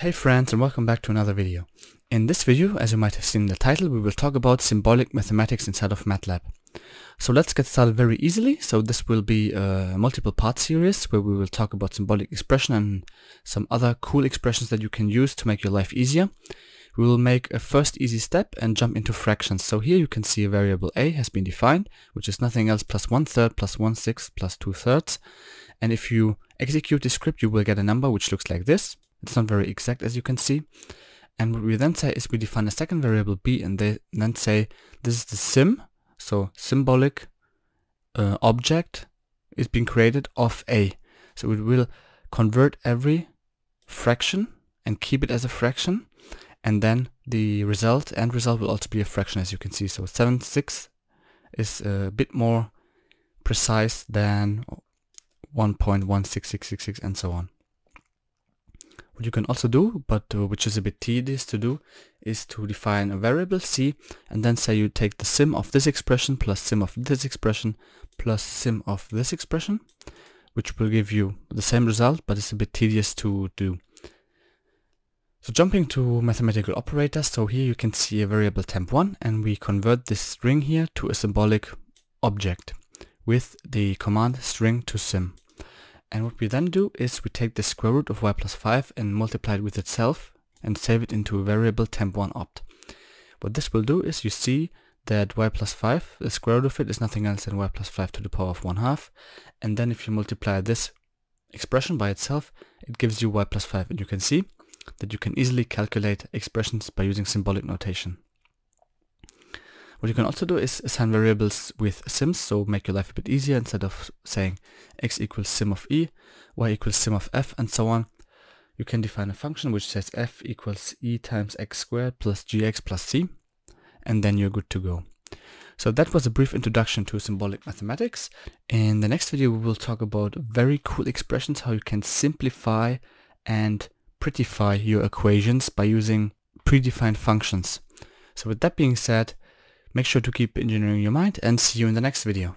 Hey friends and welcome back to another video. In this video, as you might have seen in the title, we will talk about symbolic mathematics inside of MATLAB. So let's get started very easily. So this will be a multiple part series where we will talk about symbolic expression and some other cool expressions that you can use to make your life easier. We will make a first easy step and jump into fractions. So here you can see a variable a has been defined, which is nothing else plus one third plus one sixth plus two thirds. And if you execute the script, you will get a number which looks like this. It's not very exact as you can see. And what we then say is we define a second variable b and they then say this is the sym, so symbolic uh, object is being created of a. So it will convert every fraction and keep it as a fraction and then the result end result will also be a fraction as you can see. So 7 6 is a bit more precise than 1.16666 and so on. What you can also do, but uh, which is a bit tedious to do, is to define a variable c and then say you take the sym of this expression plus sym of this expression plus sym of this expression, which will give you the same result, but it's a bit tedious to do. So jumping to mathematical operators, so here you can see a variable temp1 and we convert this string here to a symbolic object with the command string to sym. And what we then do is we take the square root of y plus 5 and multiply it with itself and save it into a variable temp1 opt. What this will do is you see that y plus 5, the square root of it is nothing else than y plus 5 to the power of 1 half. And then if you multiply this expression by itself, it gives you y plus 5. And you can see that you can easily calculate expressions by using symbolic notation. What you can also do is assign variables with syms, so make your life a bit easier instead of saying x equals sym of e, y equals sym of f, and so on. You can define a function which says f equals e times x squared plus gx plus c, and then you're good to go. So that was a brief introduction to symbolic mathematics. In the next video we will talk about very cool expressions, how you can simplify and prettify your equations by using predefined functions. So with that being said, Make sure to keep engineering your mind and see you in the next video.